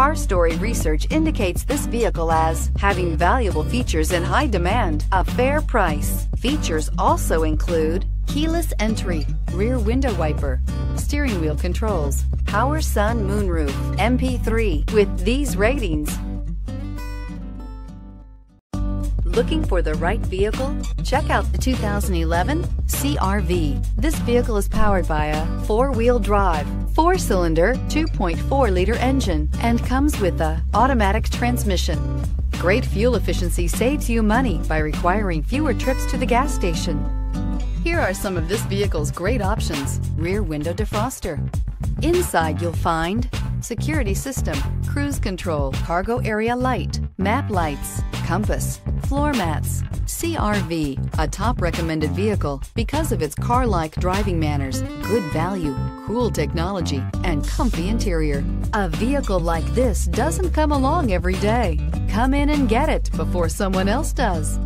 Car Story research indicates this vehicle as having valuable features in high demand, a fair price. Features also include keyless entry, rear window wiper, steering wheel controls, power sun moonroof, MP3. With these ratings, Looking for the right vehicle? Check out the 2011 CRV. This vehicle is powered by a four-wheel drive, four-cylinder, 2.4-liter engine and comes with a automatic transmission. Great fuel efficiency saves you money by requiring fewer trips to the gas station. Here are some of this vehicle's great options. Rear window defroster. Inside you'll find security system, cruise control, cargo area light, map lights, compass, floor mats. CRV, a top recommended vehicle because of its car-like driving manners, good value, cool technology, and comfy interior. A vehicle like this doesn't come along every day. Come in and get it before someone else does.